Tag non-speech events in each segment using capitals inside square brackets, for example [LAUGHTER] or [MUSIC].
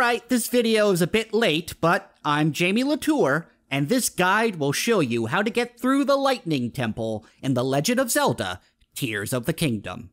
Alright, this video is a bit late, but I'm Jamie Latour, and this guide will show you how to get through the Lightning Temple in The Legend of Zelda Tears of the Kingdom.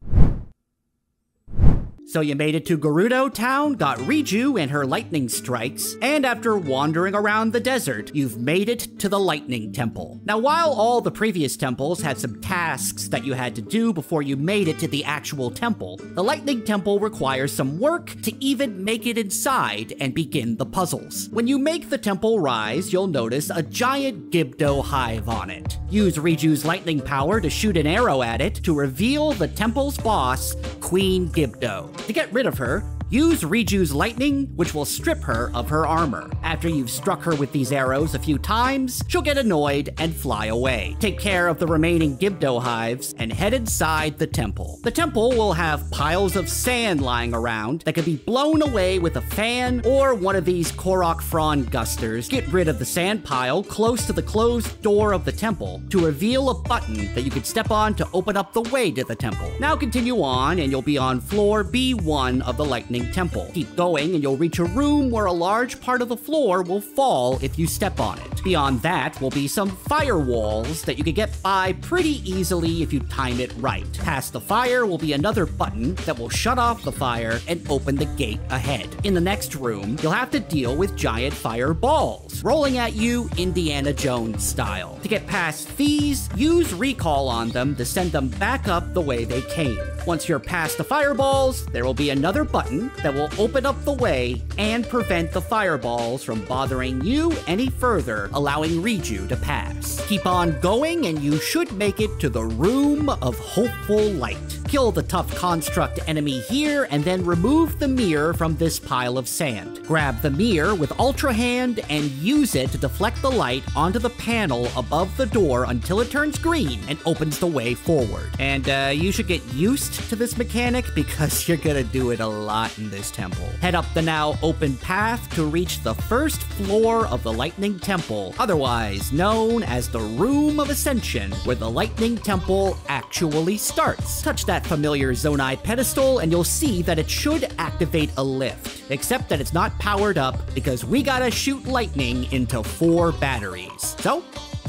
So you made it to Gerudo Town, got Riju and her lightning strikes, and after wandering around the desert, you've made it to the Lightning Temple. Now, while all the previous temples had some tasks that you had to do before you made it to the actual temple, the Lightning Temple requires some work to even make it inside and begin the puzzles. When you make the temple rise, you'll notice a giant Gibdo hive on it. Use Riju's lightning power to shoot an arrow at it to reveal the temple's boss, Queen Gibdo. To get rid of her, use Riju's lightning, which will strip her of her armor. After you've struck her with these arrows a few times, she'll get annoyed and fly away. Take care of the remaining Gibdo hives and head inside the temple. The temple will have piles of sand lying around that can be blown away with a fan or one of these Korok Frond gusters. Get rid of the sand pile close to the closed door of the temple to reveal a button that you can step on to open up the way to the temple. Now continue on and you'll be on floor B1 of the Lightning Temple. Keep going and you'll reach a room where a large part of the floor will fall if you step on it. Beyond that will be some firewalls that you can get by pretty easily if you time it right. Past the fire will be another button that will shut off the fire and open the gate ahead. In the next room, you'll have to deal with giant fireballs, rolling at you Indiana Jones style. To get past these, use recall on them to send them back up the way they came. Once you're past the fireballs, there will be another button that will open up the way and prevent the fireballs from bothering you any further, allowing Riju to pass. Keep on going and you should make it to the Room of Hopeful Light. Kill the tough construct enemy here and then remove the mirror from this pile of sand. Grab the mirror with Ultra Hand and use it to deflect the light onto the panel above the door until it turns green and opens the way forward. And uh, you should get used to this mechanic [LAUGHS] because you're gonna do it a lot in this temple. Head up the now open path to reach the first floor of the Lightning Temple, otherwise known as the Room of Ascension, where the Lightning Temple actually starts. Touch that familiar Zonai pedestal and you'll see that it should activate a lift, except that it's not powered up because we gotta shoot lightning into four batteries. So,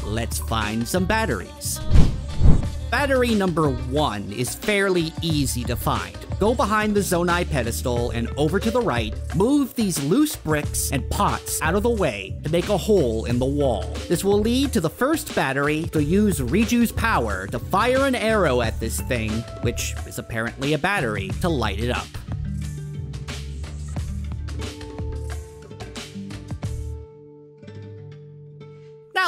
let's find some batteries. Battery number one is fairly easy to find. Go behind the Zonai pedestal and over to the right, move these loose bricks and pots out of the way to make a hole in the wall. This will lead to the first battery to use Riju's power to fire an arrow at this thing, which is apparently a battery, to light it up.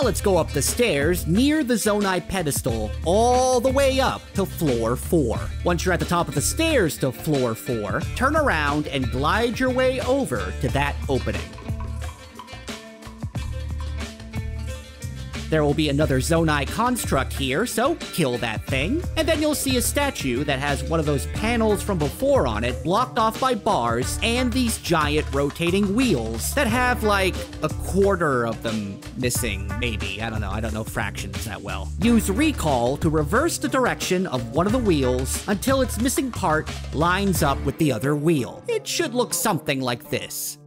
Now let's go up the stairs near the Zonai pedestal, all the way up to floor 4. Once you're at the top of the stairs to floor 4, turn around and glide your way over to that opening. There will be another Zonai construct here, so kill that thing. And then you'll see a statue that has one of those panels from before on it, blocked off by bars, and these giant rotating wheels that have like a quarter of them missing, maybe. I don't know, I don't know fractions that well. Use recall to reverse the direction of one of the wheels until its missing part lines up with the other wheel. It should look something like this.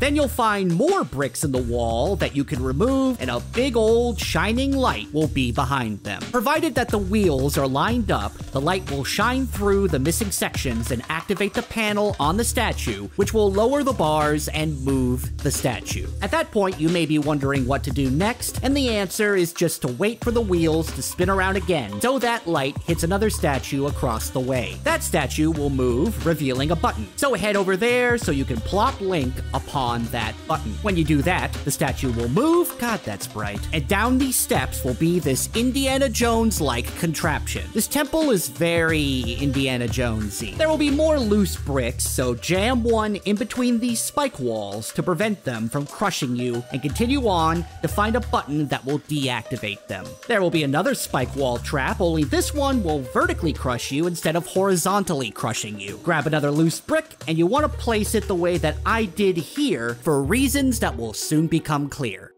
Then you'll find more bricks in the wall that you can remove, and a big old shining light will be behind them. Provided that the wheels are lined up, the light will shine through the missing sections and activate the panel on the statue, which will lower the bars and move the statue. At that point, you may be wondering what to do next, and the answer is just to wait for the wheels to spin around again so that light hits another statue across the way. That statue will move, revealing a button. So head over there so you can plop Link upon that button. When you do that, the statue will move. God, that's bright. And down these steps will be this Indiana Jones like contraption. This temple is very Indiana Jonesy. There will be more loose bricks, so jam one in between these spike walls to prevent them from crushing you and continue on to find a button that will deactivate them. There will be another spike wall trap, only this one will vertically crush you instead of horizontally crushing you. Grab another loose brick, and you want to place it the way that I did here for reasons that will soon become clear.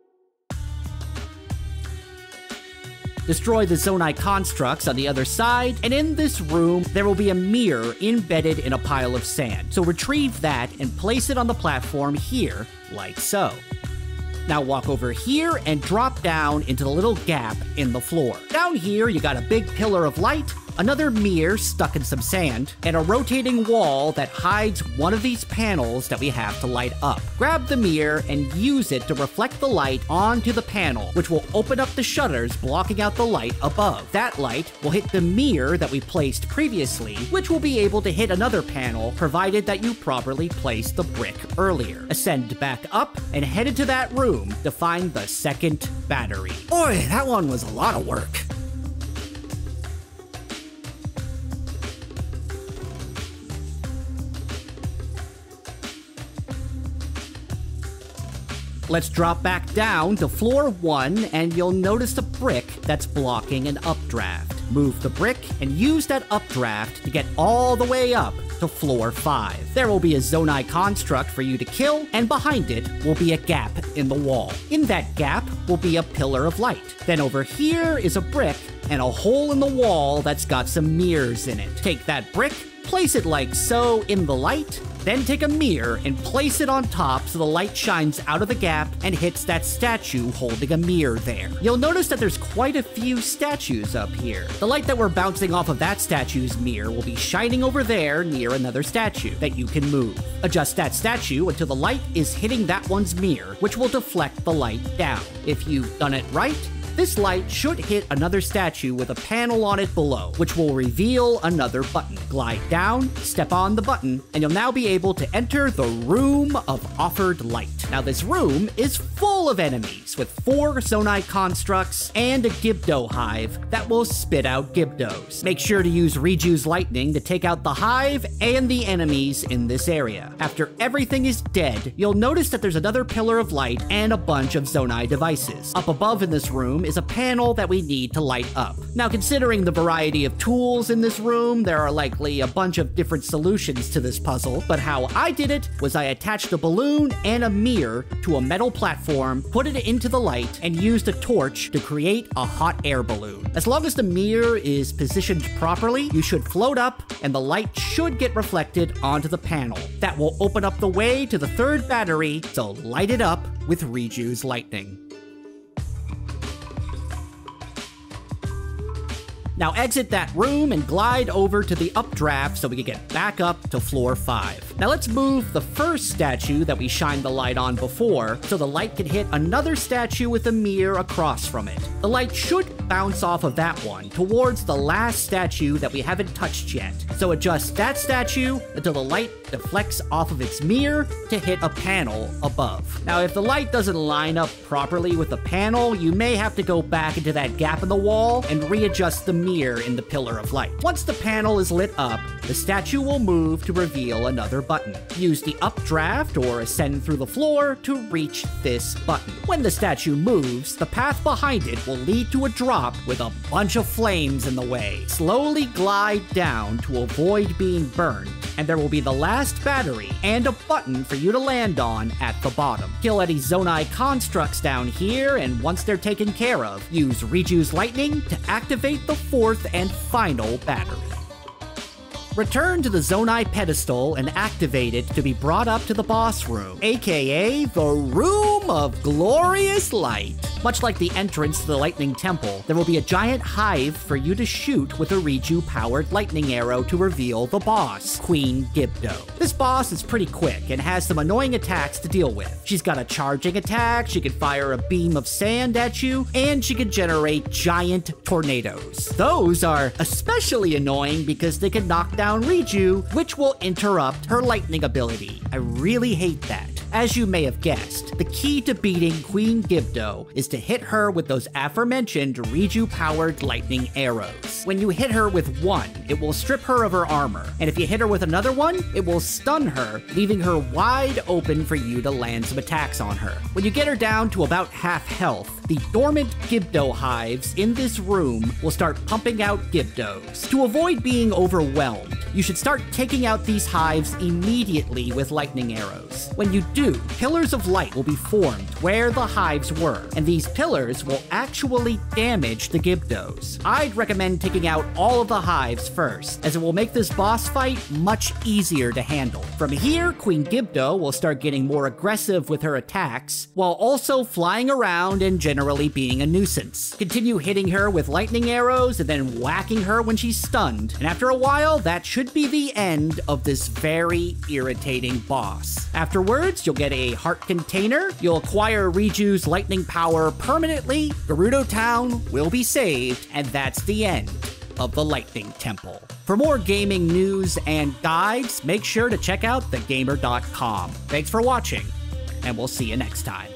Destroy the Zonai constructs on the other side, and in this room, there will be a mirror embedded in a pile of sand. So retrieve that and place it on the platform here, like so. Now walk over here and drop down into the little gap in the floor. Down here, you got a big pillar of light, another mirror stuck in some sand, and a rotating wall that hides one of these panels that we have to light up. Grab the mirror and use it to reflect the light onto the panel, which will open up the shutters blocking out the light above. That light will hit the mirror that we placed previously, which will be able to hit another panel provided that you properly placed the brick earlier. Ascend back up and head into that room to find the second battery. Boy, that one was a lot of work. Let's drop back down to floor 1 and you'll notice a brick that's blocking an updraft. Move the brick and use that updraft to get all the way up to floor 5. There will be a Zonai construct for you to kill, and behind it will be a gap in the wall. In that gap will be a pillar of light. Then over here is a brick and a hole in the wall that's got some mirrors in it. Take that brick, place it like so in the light, then take a mirror and place it on top so the light shines out of the gap and hits that statue holding a mirror there. You'll notice that there's quite a few statues up here. The light that we're bouncing off of that statue's mirror will be shining over there near another statue that you can move. Adjust that statue until the light is hitting that one's mirror, which will deflect the light down. If you've done it right, this light should hit another statue with a panel on it below, which will reveal another button. Glide down, step on the button, and you'll now be able to enter the Room of Offered Light. Now this room is full of enemies, with four Zonai constructs and a Gibdo hive that will spit out Gibdos. Make sure to use Riju's lightning to take out the hive and the enemies in this area. After everything is dead, you'll notice that there's another pillar of light and a bunch of Zonai devices. Up above in this room is a panel that we need to light up. Now, considering the variety of tools in this room, there are likely a bunch of different solutions to this puzzle, but how I did it was I attached a balloon and a mirror to a metal platform, put it into the light, and used a torch to create a hot air balloon. As long as the mirror is positioned properly, you should float up and the light should get reflected onto the panel. That will open up the way to the third battery, so light it up with Riju's lightning. Now exit that room and glide over to the updraft so we can get back up to floor 5. Now let's move the first statue that we shined the light on before so the light can hit another statue with a mirror across from it. The light should bounce off of that one towards the last statue that we haven't touched yet. So adjust that statue until the light deflects off of its mirror to hit a panel above. Now if the light doesn't line up properly with the panel, you may have to go back into that gap in the wall and readjust the mirror in the pillar of light. Once the panel is lit up, the statue will move to reveal another button. Use the updraft or ascend through the floor to reach this button. When the statue moves, the path behind it will lead to a drop with a bunch of flames in the way. Slowly glide down to avoid being burned, and there will be the last battery and a button for you to land on at the bottom. Kill any Zonai constructs down here, and once they're taken care of, use Riju's lightning to activate the fourth and final battery. Return to the Zonai pedestal and activate it to be brought up to the boss room, aka the Room of Glorious Light. Much like the entrance to the Lightning Temple, there will be a giant hive for you to shoot with a Riju powered lightning arrow to reveal the boss, Queen Gibdo. This boss is pretty quick and has some annoying attacks to deal with. She's got a charging attack, she can fire a beam of sand at you, and she can generate giant tornadoes. Those are especially annoying because they can knock down Riju, which will interrupt her lightning ability. I really hate that. As you may have guessed, the key to beating Queen Gibdo is to hit her with those aforementioned Riju powered lightning arrows. When you hit her with one, it will strip her of her armor, and if you hit her with another one, it will stun her, leaving her wide open for you to land some attacks on her. When you get her down to about half health, the dormant Gibdo hives in this room will start pumping out Gibdos. To avoid being overwhelmed, you should start taking out these hives immediately with lightning arrows. When you do, pillars of light will be formed where the hives were, and these pillars will actually damage the Gibdos. I'd recommend taking out all of the hives first, as it will make this boss fight much easier to handle. From here, Queen Gibdo will start getting more aggressive with her attacks, while also flying around and generally being a nuisance. Continue hitting her with lightning arrows and then whacking her when she's stunned, and after a while, that should be the end of this very irritating boss. Afterwards, you'll get a heart container, you'll acquire Riju's lightning power permanently, Gerudo Town will be saved, and that's the end of the Lightning Temple. For more gaming news and guides, make sure to check out thegamer.com. Thanks for watching, and we'll see you next time.